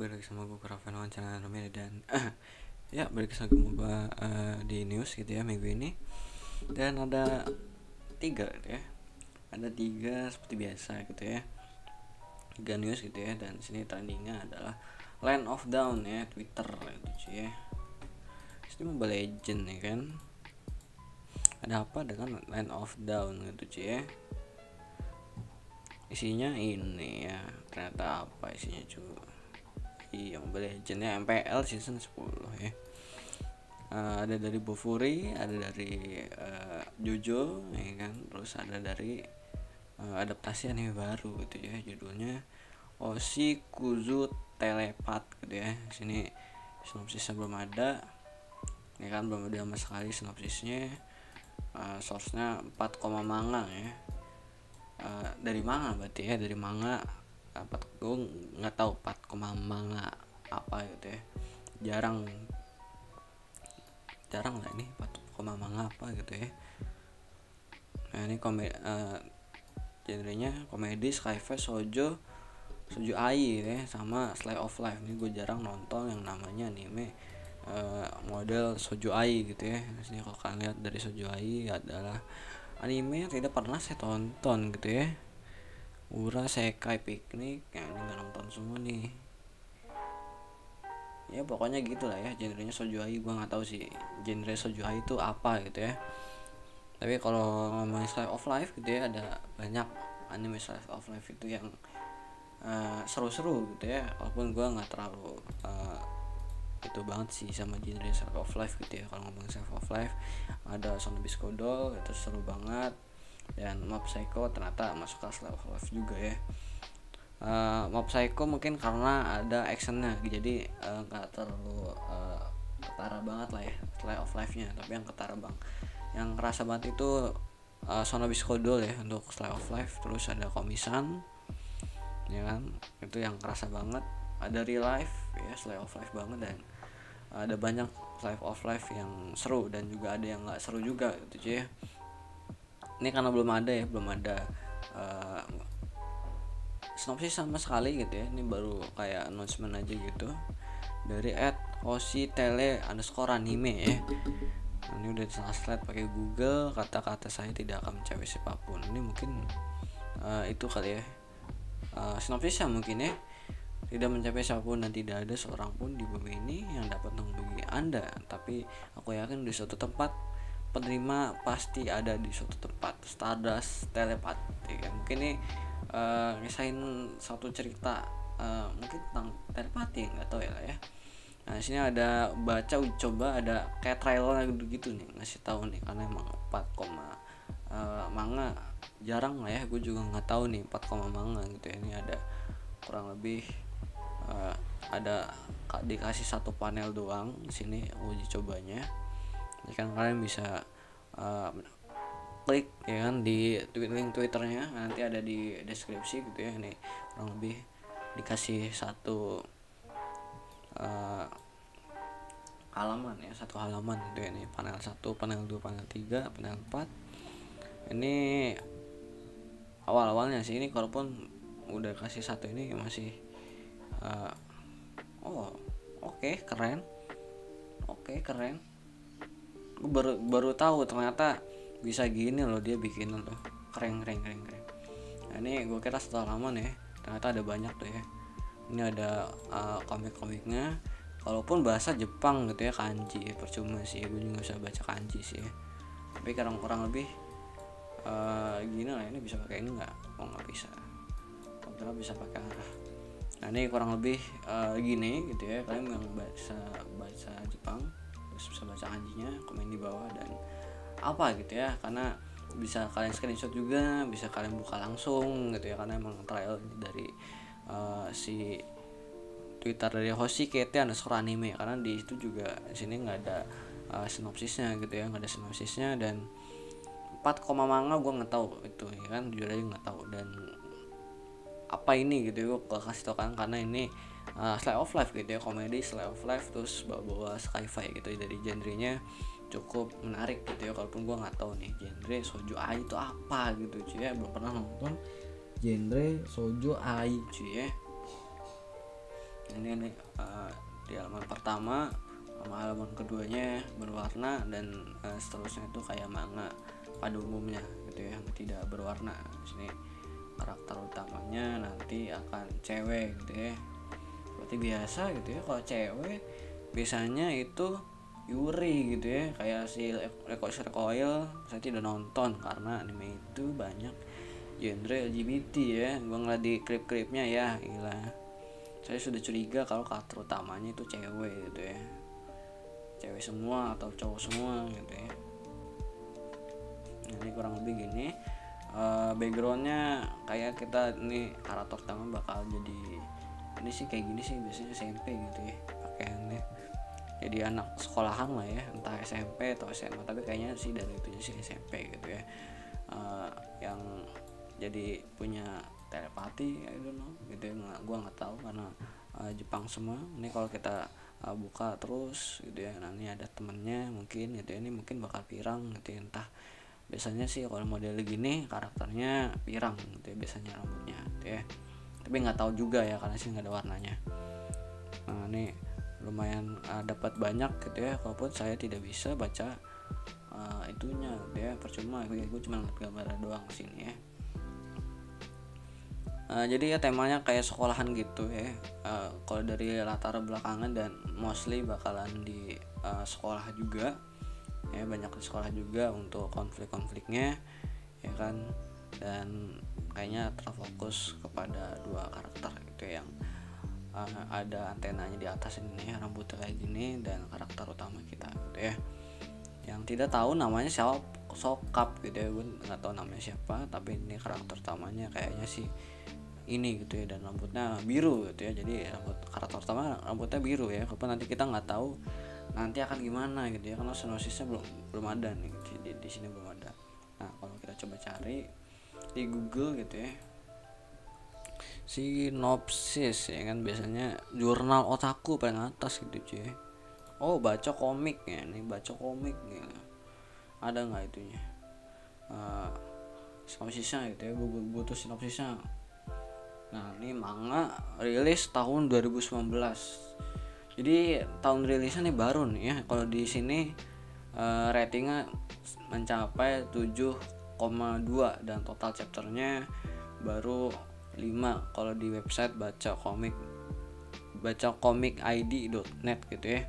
balik sama gue Rafael Wancana namanya dan ya balik sama gue uh, di news gitu ya minggu ini. Dan ada tiga gitu ya. Ada tiga seperti biasa gitu ya. Tiga news gitu ya dan sini trendingnya adalah Land of Down ya Twitter gitu cuy ya. Ini Mobile Legend ya kan? Ada apa dengan Land of Down gitu cuy ya? Isinya ini ya ternyata apa isinya cuy iya Mobile Legends ya MPL season 10 ya. Uh, ada dari Bofuri ada dari uh, Jojo ya kan? Terus ada dari uh, adaptasi anime baru gitu ya judulnya Oshi Kuzu Telepat gitu ya. Sini sinopsisnya belum ada ya kan? Belum ada sama sekali sinopsisnya. Uh, source-nya 4, manga ya. Uh, dari manga berarti ya dari manga apa gue nggak tahu 4, manga apa gitu ya. Jarang. Jarang lah ini 4, manga apa gitu ya. Nah ini komedi uh, genrenya komedi sci-fi sojo sojo ai gitu ya sama slice of life. Ini gue jarang nonton yang namanya anime uh, model sojo ai gitu ya. Sini kalau kalian lihat dari sojo ai adalah anime yang tidak pernah saya tonton gitu ya Ura Sekai Piknik yang ini nggak nonton semua nih. Ya pokoknya gitu lah ya genrenya sojuai gue nggak tahu sih genre sojuai itu apa gitu ya. Tapi kalau ngomongin slice of life gitu ya ada banyak anime slice of life itu yang uh, seru-seru gitu ya. Walaupun gue nggak terlalu uh, itu banget sih sama genre slice of life gitu ya. Kalau ngomongin slice of life ada Sonobi Skodol itu seru banget dan Mob Psycho ternyata masuk ke of life juga ya. Uh, Mob Psycho mungkin karena ada actionnya jadi eh, nggak uh, terlalu uh, ketara banget lah ya Slay of Life nya tapi yang ketara bang. Yang kerasa banget itu uh, Sonobi Skodol ya untuk Slay of Life terus ada Komisan ya kan? Itu yang kerasa banget. Ada real life ya Slay of Life banget dan ada banyak life of life yang seru dan juga ada yang nggak seru juga gitu ya ini karena belum ada ya belum ada uh, sinopsis sama sekali gitu ya. Ini baru kayak announcement aja gitu. Dari at Hoshi Tele underscore anime ya. Ini udah translate pakai Google kata-kata saya tidak akan mencari siapa pun. Ini mungkin uh, itu kali ya. Uh, sinopsisnya mungkin ya. Tidak mencapai siapa pun dan tidak ada seorang pun di bumi ini yang dapat menghubungi anda. Tapi aku yakin di suatu tempat penerima pasti ada di suatu tempat Stardust telepati ya. mungkin ini uh, ngisahin satu cerita uh, mungkin tentang telepati nggak tahu ya lah ya. Nah sini ada baca coba ada kayak trailer gitu nih ngasih tahu nih karena emang 4, uh, manga jarang lah ya gue juga nggak tahu nih 4, manga gitu ya. Ini ada kurang lebih uh, ada dikasih satu panel doang sini uji cobanya jadi kan kalian bisa uh, klik ya kan di link twitternya. Nanti ada di deskripsi gitu ya ini. Kurang lebih dikasih satu uh, halaman ya satu halaman gitu ya ini. Panel satu panel dua panel tiga panel empat. Ini awal awalnya sih ini kalaupun udah kasih satu ini masih uh, oh oke okay, keren. Oke okay, keren gue baru baru tahu ternyata bisa gini loh dia bikin loh keren keren keren keren. Nah, ini gue kira setelah lama nih ternyata ada banyak tuh ya. Ini ada uh, komik-komiknya. Kalaupun bahasa Jepang gitu ya kanji ya, percuma sih. Gue juga bisa baca kanji sih ya. Tapi kurang kurang lebih uh, gini lah ini bisa pakai ini nggak? Oh nggak bisa. Kalau bisa pakai arah. Nah ini kurang lebih uh, gini gitu ya. Kalian yang bahasa bahasa Jepang bisa baca kanjinya komen di bawah dan apa gitu ya karena bisa kalian screenshot juga bisa kalian buka langsung gitu ya karena emang trial dari uh, si Twitter dari Hoshi KT underscore anime karena di itu juga di sini nggak ada uh, sinopsisnya gitu ya nggak ada sinopsisnya dan 4, manga gue nggak tahu itu ya kan jujur aja nggak tahu dan apa ini gitu gue kasih tau kan karena ini uh, Slide of Life gitu ya komedi Slide of Life terus bawa-bawa sci-fi gitu dari genrenya cukup menarik gitu ya kalaupun gue nggak tahu nih genre soju ai itu apa gitu cuy ya. Belum pernah nonton genre soju ai cuy ya. Ini nih uh, di halaman pertama sama halaman keduanya berwarna dan uh, seterusnya itu kayak manga pada umumnya gitu ya yang tidak berwarna. Di sini karakter utamanya nanti akan cewek gitu ya seperti biasa gitu ya. Kalau cewek biasanya itu Yuri gitu ya. Kayak si Eko Coil saya tidak nonton karena anime itu banyak genre LGBT ya. Gue ngeliat di klip-klipnya ya gila. Saya sudah curiga kalau karakter utamanya itu cewek gitu ya. Cewek semua atau cowok semua gitu ya. Nah, ini kurang lebih gini. Uh, backgroundnya kayak kita ini karakter utama bakal jadi ini sih kayak gini sih biasanya SMP gitu ya pakaiannya. Jadi anak sekolahan lah ya entah SMP atau SMA tapi kayaknya sih dari itu sih SMP gitu ya. Uh, yang jadi punya telepati I don't know gitu ya nggak gua nggak tahu karena uh, Jepang semua. Ini kalau kita uh, buka terus gitu ya nah ini ada temennya mungkin gitu ya ini mungkin bakal pirang gitu ya entah. Biasanya sih kalau model gini karakternya pirang gitu ya biasanya rambutnya gitu ya tapi nggak tahu juga ya karena sih nggak ada warnanya. Nah ini lumayan uh, dapat banyak gitu ya walaupun saya tidak bisa baca uh, itunya gitu ya. Percuma gue, gue cuma ngeliat gambar doang sini ya. Uh, jadi ya temanya kayak sekolahan gitu ya. Uh, kalau dari latar belakangan dan mostly bakalan di uh, sekolah juga. Ya banyak di sekolah juga untuk konflik-konfliknya ya kan dan kayaknya terfokus kepada dua karakter gitu ya, yang uh, ada antenanya di atas ini ya rambutnya kayak gini dan karakter utama kita gitu ya. Yang tidak tahu namanya siapa sokap gitu ya gue nggak tahu namanya siapa tapi ini karakter utamanya kayaknya sih ini gitu ya dan rambutnya biru gitu ya. Jadi rambut karakter utama rambutnya biru ya walaupun nanti kita nggak tahu nanti akan gimana gitu ya karena sinosisnya belum belum ada nih di, di, di sini belum ada. Nah kalau kita coba cari di Google gitu ya. Sinopsis ya kan biasanya jurnal otaku paling atas gitu cuy. Oh baca komik ya nih baca komik gitu ada nggak itunya? Uh, sinopsisnya gitu ya gue butuh sinopsisnya. Nah ini manga rilis tahun 2019 Jadi tahun rilisnya nih baru nih ya. Kalau di sini uh, ratingnya mencapai 7,2 Dan total chapternya baru 5 Kalau di website baca komik Baca komik id.net gitu ya.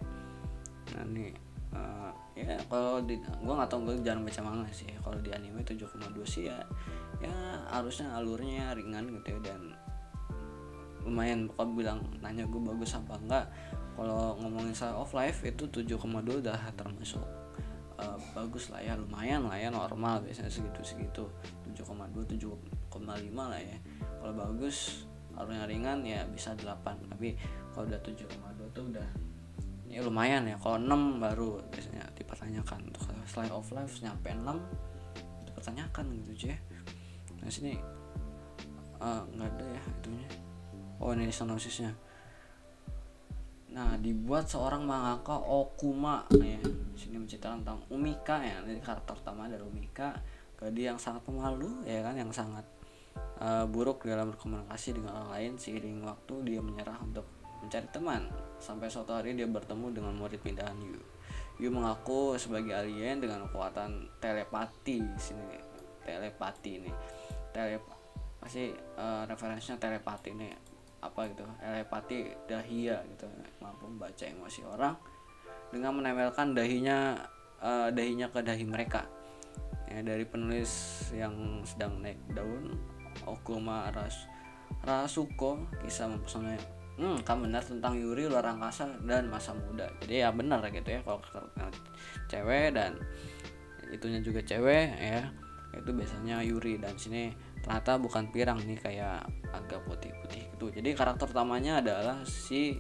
Nah ini uh, ya kalau di gue nggak tau gue jarang baca manga sih. Kalau di anime 7,2 sih ya ya harusnya alurnya ringan gitu ya dan lumayan. Bokap bilang nanya gue bagus apa enggak kalau ngomongin saya off life itu 7,2 udah termasuk uh, bagus lah ya lumayan lah ya normal biasanya segitu segitu 7,2 7,5 lah ya. Kalau bagus harusnya ringan ya bisa 8 tapi kalau udah 7,2 tuh udah ya lumayan ya. Kalau 6 baru biasanya dipertanyakan. Untuk selain off life nyampe 6 dipertanyakan gitu ya nah sini eh, nggak uh, ada ya itunya. Oh ini sinosisnya nah dibuat seorang mangaka Okuma ya. Sini menceritakan tentang Umika ya. Ini karakter utama dari Umika. Gadis yang sangat pemalu ya kan yang sangat uh, buruk dalam berkomunikasi dengan orang lain seiring waktu dia menyerah untuk mencari teman. Sampai suatu hari dia bertemu dengan murid pindahan Yu. Yu mengaku sebagai alien dengan kekuatan telepati. Sini telepati ini. Telep masih uh, referensinya telepati nih apa gitu telepati dahia gitu. Mampu membaca emosi orang dengan menempelkan dahinya uh, dahinya ke dahi mereka. Ya dari penulis yang sedang naik daun Okuma Ras Rasuko kisah mempesona. Hmm kan benar tentang Yuri luar angkasa dan masa muda. Jadi ya benar gitu ya kalau cewek dan itunya juga cewek ya. Itu biasanya Yuri dan sini ternyata bukan pirang nih kayak agak putih-putih gitu. Jadi karakter utamanya adalah si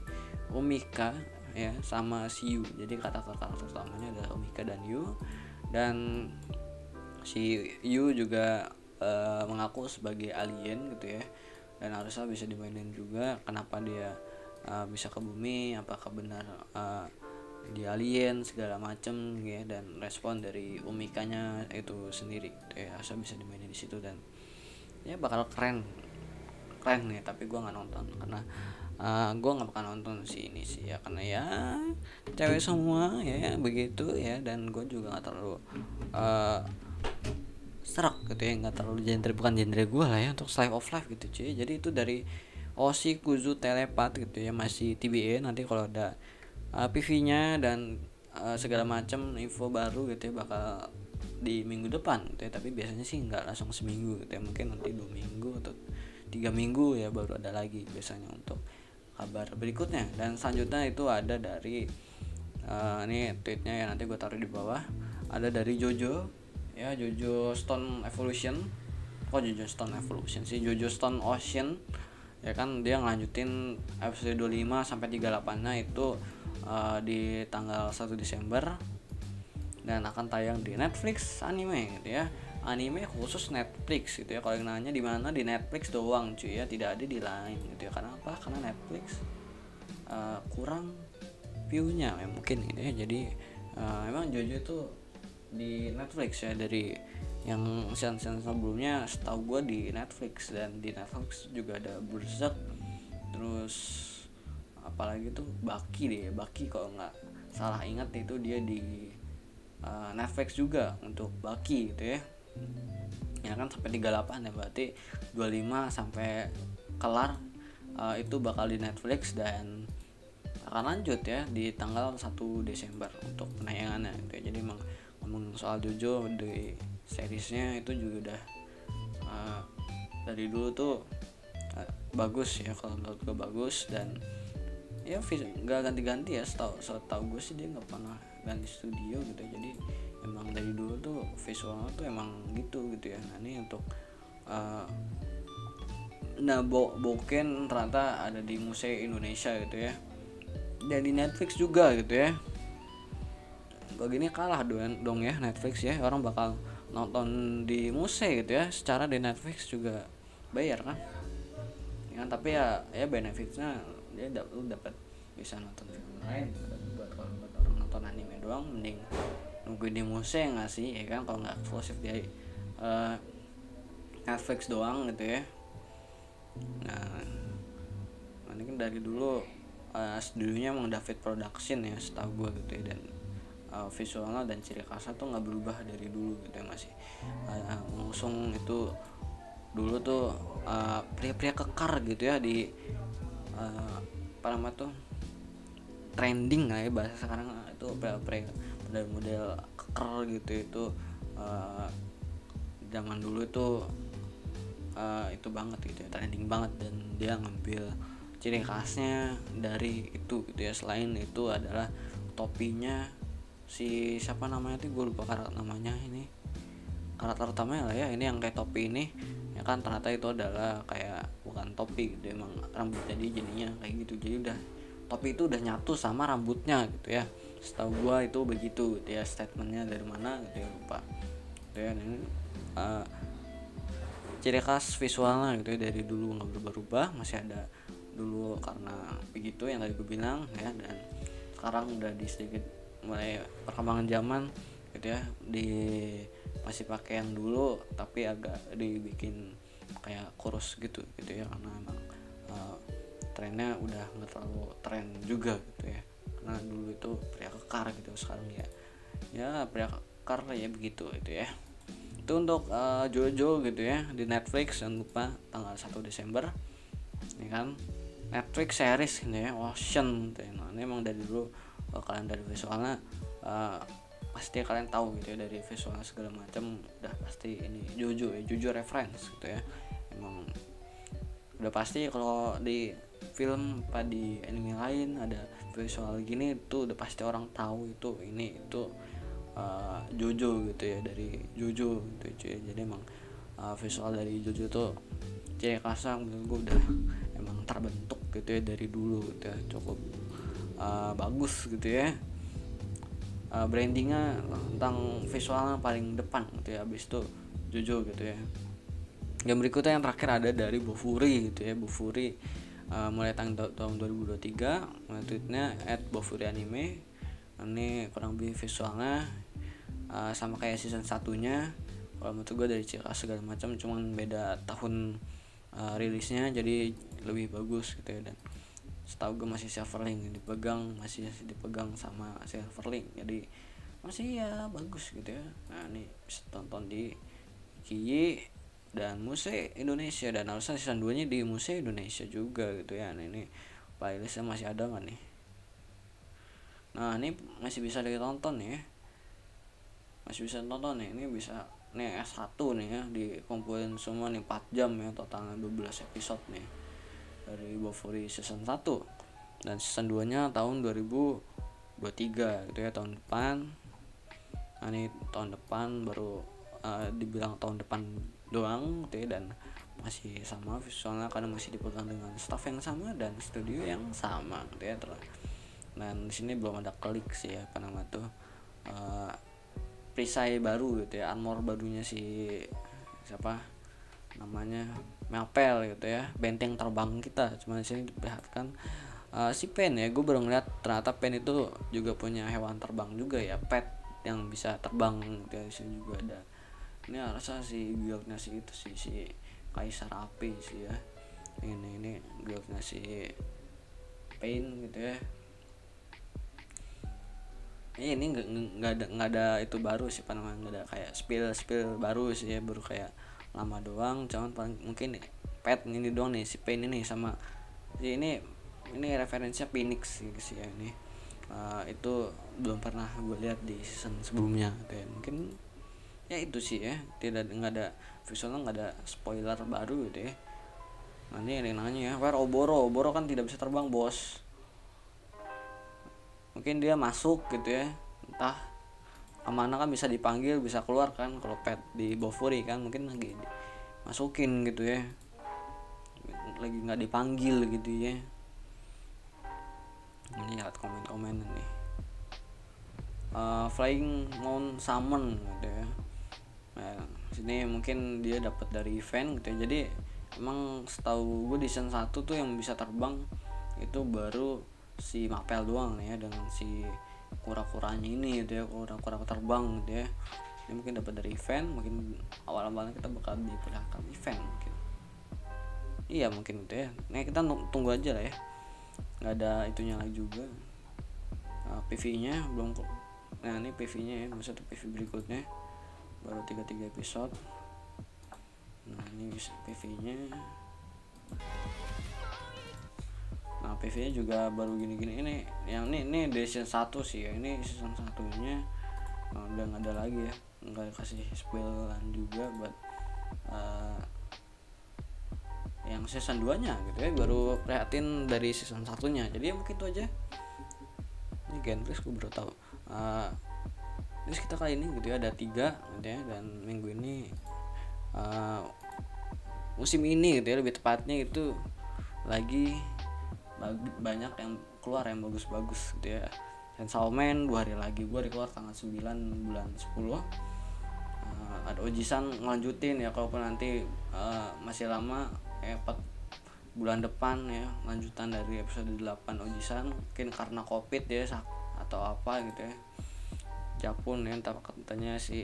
Umika ya sama si Yu. Jadi karakter karakter utamanya adalah Umika dan Yu. Dan si Yu juga uh, mengaku sebagai alien gitu ya. Dan harusnya bisa dimainin juga kenapa dia uh, bisa ke bumi apakah benar uh, dia alien segala macem ya dan respon dari umikanya itu sendiri gitu ya. Harusnya bisa dimainin di situ dan ya bakal keren. Keren nih tapi gue nggak nonton. Karena uh, gue nggak bakal nonton sih ini sih ya. Karena ya cewek semua ya begitu ya. Dan gue juga nggak terlalu uh, serak gitu ya. Nggak terlalu genre bukan genre gue lah ya untuk slice of life gitu cuy. Jadi itu dari Osi Kuzu Telepat gitu ya. Masih TBA nanti kalau ada uh, PV-nya dan uh, segala macam info baru gitu ya bakal di minggu depan gitu ya. Tapi biasanya sih nggak langsung seminggu gitu ya. Mungkin nanti dua minggu atau tiga minggu ya baru ada lagi biasanya untuk kabar berikutnya. Dan selanjutnya itu ada dari uh, ini tweetnya ya nanti gue taruh di bawah. Ada dari Jojo ya Jojo Stone Evolution. Kok Jojo Stone Evolution sih? Jojo Stone Ocean. Ya kan dia ngelanjutin episode 25 sampai 38 nya itu uh, di tanggal 1 Desember dan akan tayang di Netflix anime gitu ya. Anime khusus Netflix gitu ya. Kalau yang nanya di mana di Netflix doang cuy ya. Tidak ada di lain gitu ya. Karena apa? Karena Netflix uh, kurang viewnya ya mungkin gitu ya. Jadi uh, emang Jojo itu di Netflix ya. Dari yang season sebelumnya setahu gue di Netflix dan di Netflix juga ada Berserk. Terus apalagi tuh? Baki deh. Baki kalau nggak salah ingat itu dia di uh, Netflix juga untuk Baki gitu ya ya kan sampai 38 ya berarti 25 sampai kelar uh, itu bakal di Netflix dan akan lanjut ya di tanggal 1 Desember untuk penayangannya gitu ya. jadi emang ngomong soal Jojo di seriesnya itu juga udah uh, dari dulu tuh uh, bagus ya kalau menurut gue bagus dan ya nggak ganti-ganti ya setahu setahu gue sih dia nggak pernah ganti studio gitu. Jadi emang dari dulu tuh visualnya tuh emang gitu gitu ya. Nah ini untuk uh, nah bo boken ternyata ada di Museum Indonesia gitu ya. Dan di Netflix juga gitu ya. Begini kalah dong, dong ya Netflix ya. Orang bakal nonton di muse gitu ya. Secara di Netflix juga bayar kan? Ya, tapi ya ya benefitnya dia dapat dapat bisa nonton film lain doang mending nunggu di muse nggak sih ya kan? Kalau nggak eksklusif di uh, Netflix doang gitu ya. Nah ini kan dari dulu uh, studionya emang David Production ya setahu gue gitu ya. Dan uh, visualnya dan ciri khasnya tuh nggak berubah dari dulu gitu ya masih uh, mengusung itu dulu tuh pria-pria uh, kekar gitu ya di uh, apa nama tuh trending lah ya bahasa sekarang itu pria-pria model-model kekar gitu itu uh, zaman dulu itu uh, itu banget gitu ya trending banget dan dia ngambil ciri khasnya dari itu gitu ya. Selain itu adalah topinya si siapa namanya tuh gue lupa karakter namanya ini. Karakter utamanya lah ya ini yang kayak topi ini ya kan ternyata itu adalah kayak bukan topi gitu emang rambut jadi jadinya kayak gitu. Jadi udah topi itu udah nyatu sama rambutnya gitu ya. Setahu gue itu begitu gitu ya statementnya dari mana gitu ya lupa. Gitu ya ini uh, ciri khas visualnya gitu ya dari dulu nggak berubah-ubah masih ada dulu karena begitu yang tadi gue bilang ya dan sekarang udah di sedikit mulai perkembangan zaman gitu ya di masih pakai yang dulu tapi agak dibikin kayak kurus gitu gitu ya karena emang uh, trennya udah nggak terlalu tren juga gitu ya. Karena dulu itu pria kekar gitu sekarang ya ya pria kekar ya begitu itu ya. Itu untuk uh, Jojo gitu ya di Netflix jangan lupa tanggal 1 Desember ini kan? Netflix series gitu ya Ocean gitu ya. Nah, ini emang dari dulu kalian dari visualnya uh, pasti kalian tahu gitu ya dari visualnya segala macam udah pasti ini Jojo ya Jojo reference gitu ya. Emang udah pasti kalau di film apa di anime lain ada visual gini itu udah pasti orang tahu itu ini itu uh, Jojo gitu ya dari Jojo gitu ya jadi emang uh, visual dari Jojo tuh ciri khasnya menurut gue udah emang terbentuk gitu ya dari dulu gitu ya cukup uh, bagus gitu ya. Uh, brandingnya tentang visualnya paling depan gitu ya abis itu Jojo gitu ya. Yang berikutnya yang terakhir ada dari Bofuri gitu ya Bofuri uh, mulai tanggal tahun 2023 mulai tweetnya at Bofuri anime. Ini kurang lebih visualnya uh, sama kayak season satunya. Kalau menurut gue dari ciri segala macam cuman beda tahun uh, rilisnya jadi lebih bagus gitu ya. Dan setahu gue masih Silverlink dipegang masih dipegang sama Silverlink jadi masih ya bagus gitu ya. Nah ini bisa tonton di Kiyi dan Muse Indonesia dan harusnya season 2 nya di Muse Indonesia juga gitu ya nah ini playlistnya masih ada nggak nih? Nah ini masih bisa ditonton ya. Masih bisa tonton nih ini bisa nih S1 nih ya dikumpulin semua nih 4 jam ya totalnya 12 episode nih dari Bofuri season 1 dan season 2 nya tahun 2023 gitu ya tahun depan. Nah ini tahun depan baru uh, dibilang tahun depan doang gitu ya dan masih sama visualnya karena masih dipegang dengan staff yang sama dan studio yang sama gitu ya dan di sini belum ada klik sih ya apa nama tuh uh, perisai baru gitu ya armor barunya si siapa namanya Mapel gitu ya benteng terbang kita. Cuma di sini diperlihatkan uh, si Pen ya gue baru ngeliat ternyata Pen itu juga punya hewan terbang juga ya pet yang bisa terbang gitu ya di sini juga ada ini rasa si guildnya si itu sih si kaisar api sih ya. Ini ini guildnya si Pain gitu ya. Ini ini nggak ada nggak ada itu baru sih apa namanya. Nggak ada kayak spill spill baru sih ya baru kayak lama doang. Cuman paling mungkin pet ini doang nih si pain ini sama si ini ini referensinya Phoenix sih, sih ya ini. Uh, itu belum pernah gue lihat di season sebelumnya kayak mungkin ya itu sih ya. Tidak nggak ada visualnya nggak ada spoiler baru gitu ya. Nanti ada yang nanya ya where Oboro Oboro kan tidak bisa terbang bos. Mungkin dia masuk gitu ya. Entah ke mana kan bisa dipanggil bisa keluar kan kalau pet di Bofuri kan mungkin lagi masukin gitu ya. Lagi nggak dipanggil gitu ya. Ini lihat komen-komen nih. Uh, flying mount summon gitu ya nah, sini mungkin dia dapat dari event gitu ya. Jadi emang setahu gue season 1 tuh yang bisa terbang itu baru si Mapel doang ya dengan si kura-kuranya ini gitu ya kura-kura terbang gitu ya. Ini mungkin dapat dari event mungkin awal-awalnya kita bakal diperlihatkan event mungkin. Iya mungkin itu ya. Nah kita tunggu aja lah ya. Nggak ada itunya lagi juga. Nah, PV nya belum nah ini PV nya ya maksudnya PV berikutnya baru 33 episode. Nah ini PV nya nah PV nya juga baru gini-gini. Ini yang ini ini season 1 sih ya. Ini season satunya. Nah, udah nggak ada lagi ya. Nggak kasih spoilan juga buat uh, yang season 2 nya gitu ya. Baru prihatin dari season satunya. Jadi ya mungkin itu aja. Ini genre gue baru tahu. Uh, ini kita kali ini gitu ya ada tiga gitu ya dan minggu ini uh, musim ini gitu ya lebih tepatnya itu lagi banyak yang keluar yang bagus-bagus gitu ya. Chainsaw Man dua hari lagi gue keluar tanggal 9 bulan 10 uh, ada Ojisan ngelanjutin ya kalaupun nanti uh, masih lama eh 4 bulan depan ya lanjutan dari episode 8 Ojisan mungkin karena covid ya atau apa gitu ya Japun ya entah katanya sih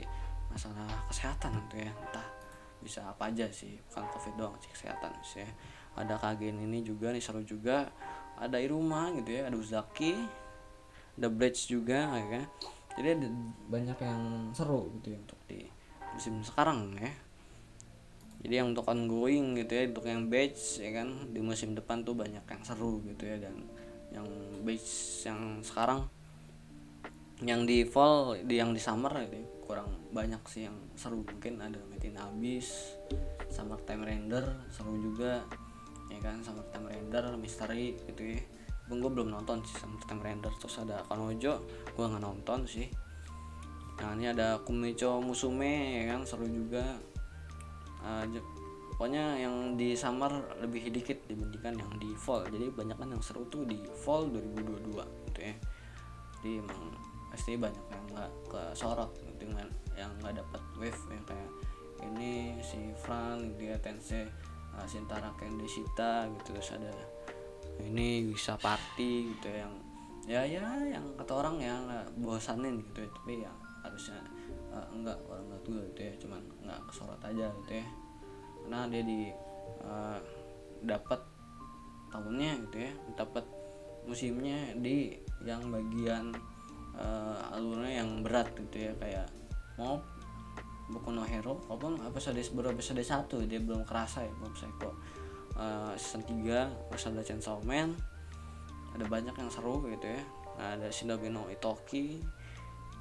masalah kesehatan gitu ya entah bisa apa aja sih bukan covid doang sih kesehatan sih ya. Ada Kagen ini juga nih seru juga. Ada Iruma gitu ya ada Uzaki ada Bridge juga ya kan. Jadi ada banyak yang seru gitu ya untuk di musim sekarang ya. Jadi yang untuk ongoing gitu ya untuk yang batch ya kan di musim depan tuh banyak yang seru gitu ya dan yang batch yang sekarang yang di fall di yang di summer ya, kurang banyak sih yang seru. Mungkin ada Metin Abis Summer Time Render seru juga. Ya kan sama Time Render Misteri gitu ya. Bang gue belum nonton sih sama Time Render. Terus ada Kanojo gue nggak nonton sih. Nah ini ada Kumicho Musume ya kan seru juga. Uh, pokoknya yang di summer lebih sedikit dibandingkan yang di fall. Jadi banyak kan yang seru tuh di fall 2022 gitu ya. Jadi emang pasti banyak yang nggak kesorot dengan yang nggak dapat wave yang kayak ini si Fran dia Tensei uh, Sintara Kendesita gitu terus ada ini bisa party gitu yang ya ya yang kata orang ya nggak bosanin gitu ya tapi ya harusnya uh, enggak orang enggak gue gitu ya cuman nggak kesorot aja gitu ya. Karena dia di uh, dapat tahunnya gitu ya dapat musimnya di yang bagian uh, alurnya yang berat gitu ya kayak mau buku no hero walaupun episode baru episode satu dia belum kerasa ya belum psycho. Uh, season 3 terus ada Chainsaw Man ada banyak yang seru gitu ya. Nah, ada Shinobi no Itoki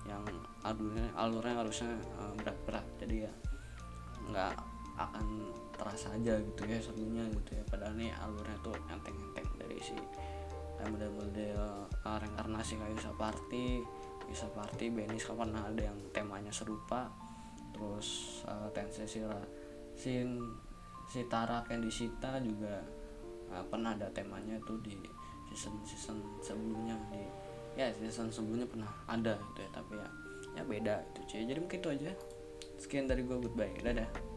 yang alurnya alurnya harusnya uh, berat-berat jadi ya nggak akan terasa aja gitu ya serunya gitu ya. Padahal nih alurnya tuh enteng-enteng dari si model-model uh, reinkarnasi kayak Yusa Party Yusa Party Benis pernah ada yang temanya serupa. Terus uh, Tensei Sin si Tarak yang disita juga uh, pernah ada temanya tuh di season season sebelumnya. Di ya season sebelumnya pernah ada gitu ya tapi ya ya beda itu cuy jadi mungkin itu aja. Sekian dari gue goodbye. Dadah